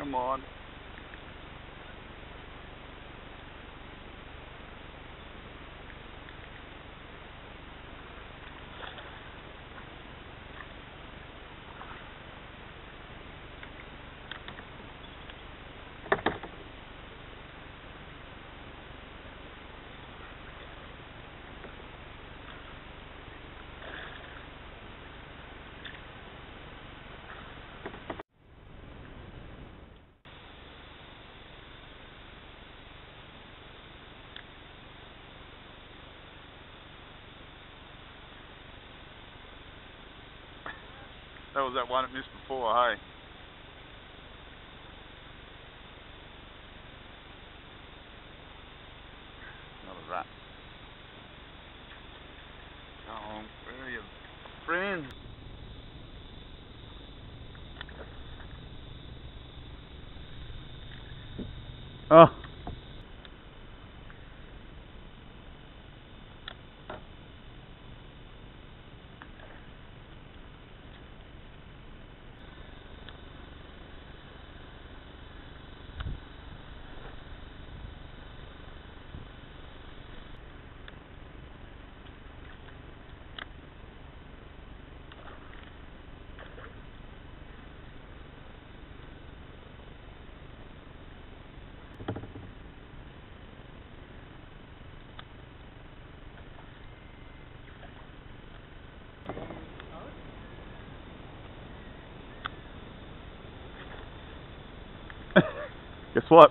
Come on. That was that one that missed before, hey? Another rat. Oh, where are your friends? Oh. Guess what?